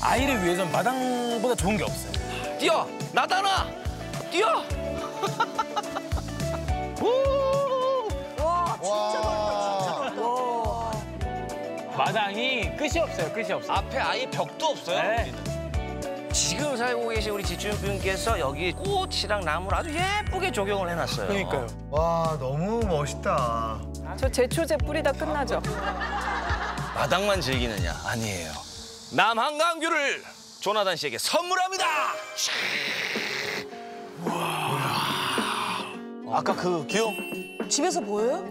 아이를 위해선 마당보다 좋은 게 없어요. 뛰어! 나다나! 뛰어! 마당이 끝이 없어요. 끝이 없어요. 앞에 아예 벽도 없어요. 네. 우리는. 지금 살고 계신 우리 지주분께서 여기 꽃이랑 나무를 아주 예쁘게 조경을 해놨어요. 그러니까요. 와 너무 멋있다. 저 제초제 뿌리다 끝나죠. 마당만 즐기느냐? 아니에요. 남한강뷰를 조나단 씨에게 선물합니다. 아까 그 뷰? 집에서 보여요?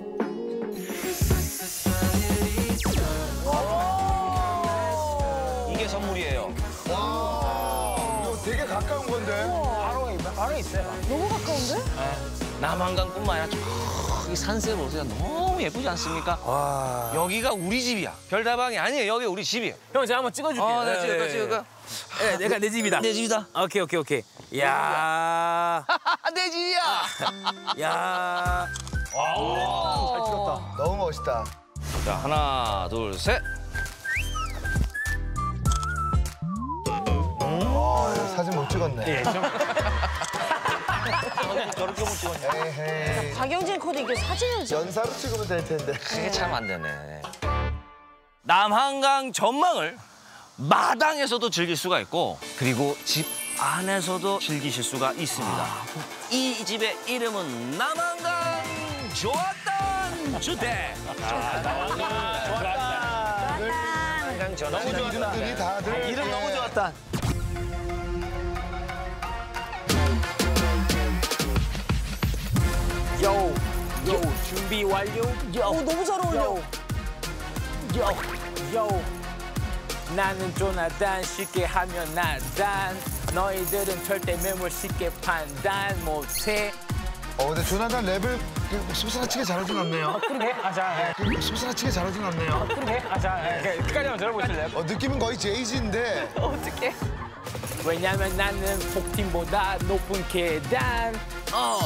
이게 선물이에요. 이거 되게 가까운 건데. 바로, 바로 있어요. 너무 가까운데? 남한강뿐만 아니라 저기 산세 보세요. 너무 예쁘지 않습니까? 여기가 우리 집이야. 별다방이 아니에요. 여기 우리 집이에요. 형, 제가 한번 찍어줄게요. 어, 네, 찍을까, 찍을까? 네, 내가 내 집이다. 내 집이다. 오케이, 오케이, 오케이. 야 내 집이야. 야잘 찍었다. 너무 멋있다. 자, 하나, 둘, 셋. 와 사진 못 찍었네. 예, 좀. 저렇게 못 찍었냐? 에헤이. 박영진 코디 이게 사진을 찍 연사로 찍으면 될 텐데. 그게 참 안 되네. 남한강 전망을 마당에서도 즐길 수가 있고 그리고 집 안에서도 즐기실 수가 있습니다. 이 집의 이름은 남한강 좋았던 주택. 남한강 전환. 이름들이 다들 이름 너무 예. 좋았다. 요, 준비 완료. 요, 오, 너무 잘 어울려. 요, 요, 요. 나는 조나단 쉽게 하면 나단. 너희들은 절대 매물 쉽게 판단 못해. 어 근데 조나단 랩을 슴슴하치게 잘하진 않네요. 그러게, 아, 자, 슴슴하치게 잘하진 않네요. 그러게, 아, 자, 끝까지 한번 들어보실래요? 어 느낌은 거의 제이지인데. 어떡해. 왜냐면 나는 폭팀보다 높은 계단 어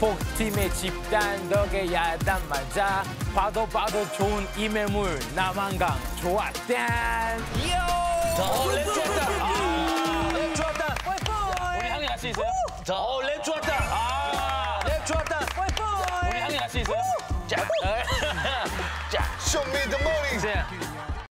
폭팀의 집단 덕에 야단 맞아. 봐도 봐도 좋은 이매물 남한강 좋았단. 어랩 좋았다. 아, 랩 좋았다. 우리 향이 같이 있어요? 어랩 좋았다. 아 랩 좋았다. 우리 향이 같이 있어요? 자, 자. Show me the money. 자,